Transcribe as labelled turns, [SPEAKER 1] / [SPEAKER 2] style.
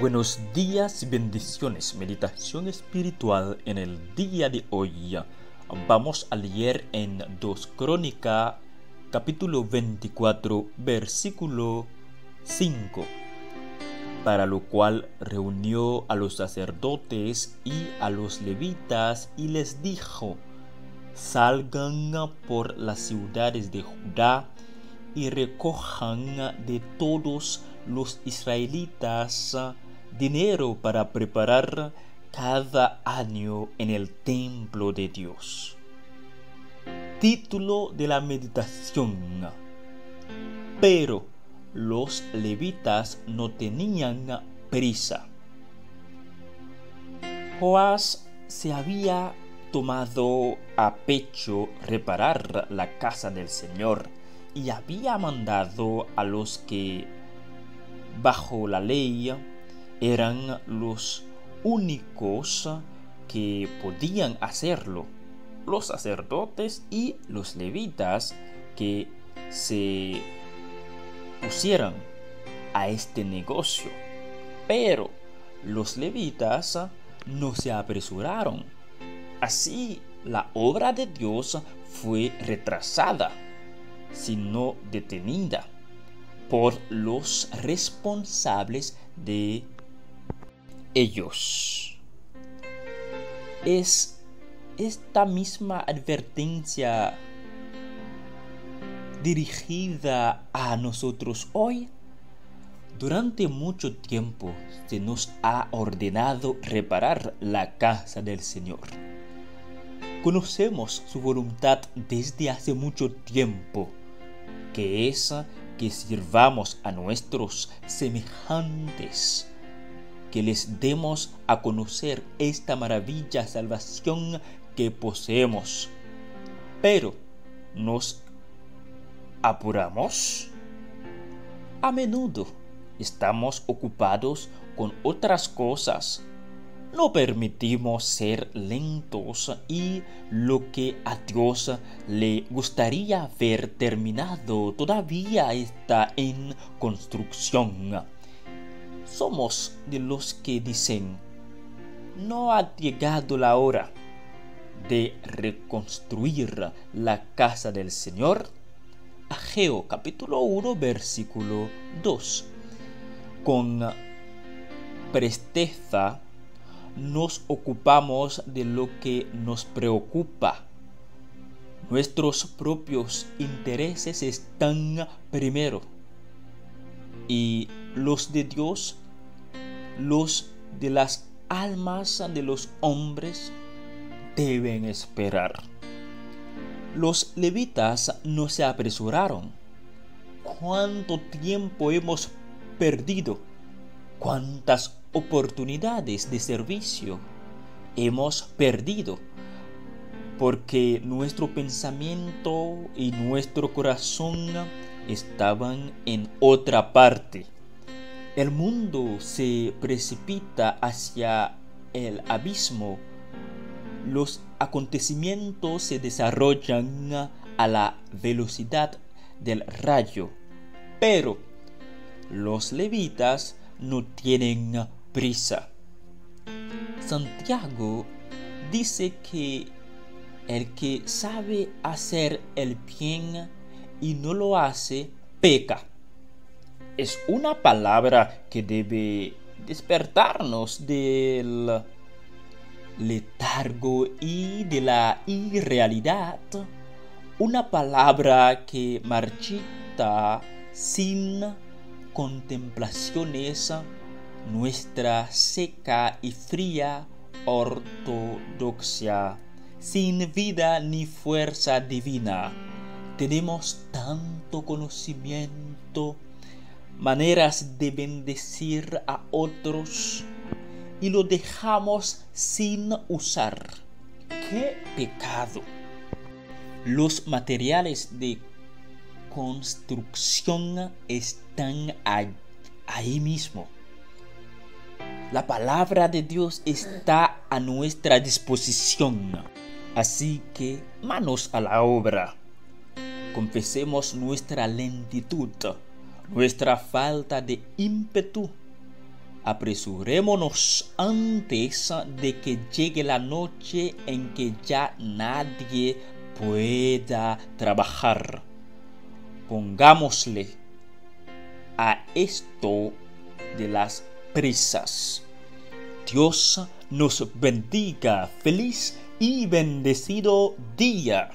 [SPEAKER 1] Buenos días y bendiciones. Meditación espiritual en el día de hoy. Vamos a leer en 2 Crónica, capítulo 24, versículo 5. Para lo cual reunió a los sacerdotes y a los levitas y les dijo, salgan por las ciudades de Judá y recojan de todos los israelitas dinero para preparar cada año en el templo de Dios. Título de la meditación. Pero los levitas no tenían prisa. Joás se había tomado a pecho reparar la casa del Señor y había mandado a los que bajo la ley eran los únicos que podían hacerlo, los sacerdotes y los levitas que se pusieran a este negocio. Pero los levitas no se apresuraron. Así la obra de Dios fue retrasada, sino detenida por los responsables de ellos. Es esta misma advertencia dirigida a nosotros hoy. Durante mucho tiempo se nos ha ordenado reparar la casa del Señor. Conocemos su voluntad desde hace mucho tiempo, que es que sirvamos a nuestros semejantes que les demos a conocer esta maravilla salvación que poseemos. Pero, ¿nos apuramos? A menudo estamos ocupados con otras cosas. No permitimos ser lentos y lo que a Dios le gustaría ver terminado todavía está en construcción somos de los que dicen, no ha llegado la hora de reconstruir la casa del Señor. Ageo capítulo 1 versículo 2. Con presteza nos ocupamos de lo que nos preocupa. Nuestros propios intereses están primero y los de Dios los de las almas de los hombres deben esperar. Los levitas no se apresuraron. ¿Cuánto tiempo hemos perdido? ¿Cuántas oportunidades de servicio hemos perdido? Porque nuestro pensamiento y nuestro corazón estaban en otra parte el mundo se precipita hacia el abismo. Los acontecimientos se desarrollan a la velocidad del rayo. Pero los levitas no tienen prisa. Santiago dice que el que sabe hacer el bien y no lo hace, peca es una palabra que debe despertarnos del letargo y de la irrealidad. Una palabra que marchita sin contemplaciones nuestra seca y fría ortodoxia, sin vida ni fuerza divina. Tenemos tanto conocimiento maneras de bendecir a otros y lo dejamos sin usar. ¡Qué pecado! Los materiales de construcción están ahí, mismo. La palabra de Dios está a nuestra disposición. Así que manos a la obra. Confesemos nuestra lentitud nuestra falta de ímpetu, Apresurémonos antes de que llegue la noche en que ya nadie pueda trabajar. Pongámosle a esto de las prisas. Dios nos bendiga. Feliz y bendecido día.